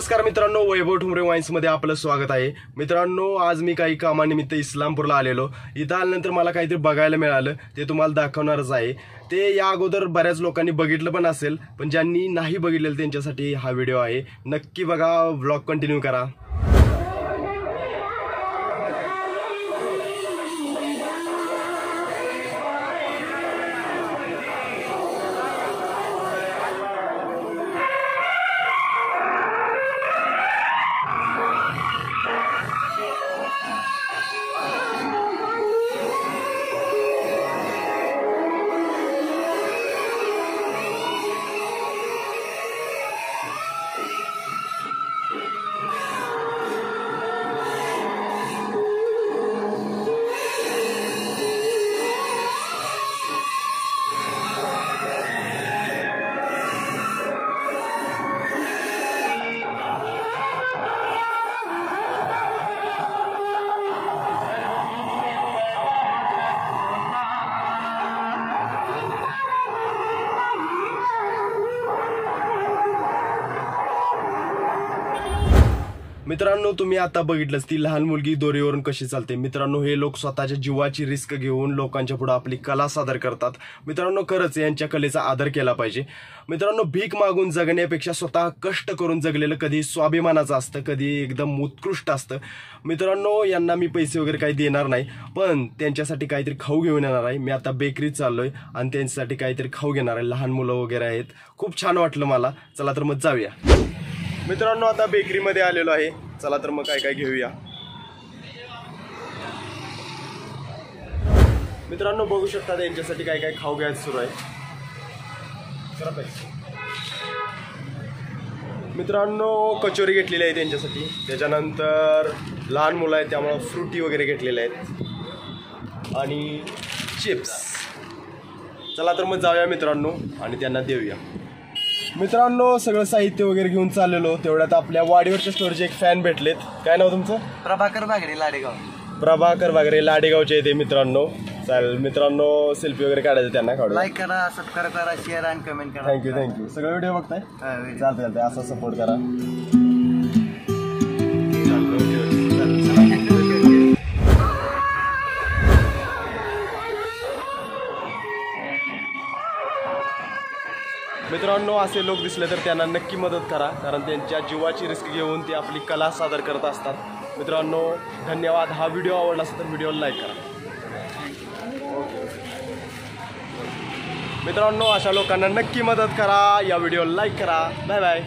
नमस्कार मित्रांनो वैभव ठुमरे वाईन्समध्ये आपलं स्वागत आहे. मित्रांनो आज मी काही कामानिमित्त इस्लामपूरला आलेलो. इथं आल्यानंतर मला काहीतरी बघायला मिळालं. ते तुम्हाला दाखवणारच आहे. ते या अगोदर बऱ्याच लोकांनी बघितलं पण असेल पण ज्यांनी नाही बघितलेलं त्यांच्यासाठी हा व्हिडिओ आहे. नक्की बघा व्लॉग कंटिन्यू करा. मित्रांनो तुम्ही आता बघितलंच ती लहान मुलगी दोरीवरून कशी चालते. मित्रांनो हे लोक स्वतःच्या जीवाची रिस्क घेऊन लोकांच्या पुढे आपली कला सादर करतात. मित्रांनो खरंच यांच्या कलेचा आदर केला पाहिजे. मित्रांनो भीक मागून जगण्यापेक्षा स्वतः कष्ट करून जगलेलं कधी स्वाभिमानाचं असतं कधी एकदम उत्कृष्ट असतं. मित्रांनो यांना मी पैसे वगैरे काही देणार नाही पण त्यांच्यासाठी काहीतरी खाऊ घेऊन येणार आहे. मी आता बेकरीत चाललोय आणि त्यांच्यासाठी काहीतरी खाऊ घेणार आहे. लहान मुलं वगैरे आहेत. खूप छान वाटलं मला. चला तर मग जाऊया. मित्रांनो आता बेकरीमध्ये आलेलो आहे. चला तर मग काय काय घेऊया. मित्रांनो बघू शकता यांच्यासाठी काय काय खाऊ घ्यायचं सुरू आहे. मित्रांनो कचोरी घेतलेली आहे त्यांच्यासाठी. त्याच्यानंतर लहान मुलं आहेत त्यामुळं फ्रुटी वगैरे घेतलेले आहेत. आणि चिप्स. चला तर मग जाऊया मित्रांनो आणि त्यांना देऊया. मित्रांनो सगळं साहित्य वगैरे घेऊन चाललेलो. तेवढ्यात आपल्या वाडीवरच्या स्टोरचे एक फॅन भेटलेत. काय नाव तुमचं? प्रभाकर बागडे लाडेगाव. प्रभाकर वगैरे लाडेगावचे येते मित्रांनो. चालेल मित्रांनो सेल्फी वगैरे काढायचं त्यांना काढू लाईक करा सबस्क्राईब करा शेअर आणि कमेंट करा. थँक्यू थँक्यू सगळं व्हिडिओ बघताय? हा, video. चालतंय चालतंय. असा सपोर्ट करा. मित्रांनो असे लोक दिसले तर त्यांना नक्की मदत करा कारण त्यांच्या जीवाची रिस्क घेऊन ते आपली कला सादर करत असतात. मित्रांनो धन्यवाद. हा व्हिडिओ आवडला असेल तर व्हिडिओला लाईक करा. मित्रांनो अशा लोकांना नक्की मदत करा. या व्हिडिओला लाईक करा. Bye bye.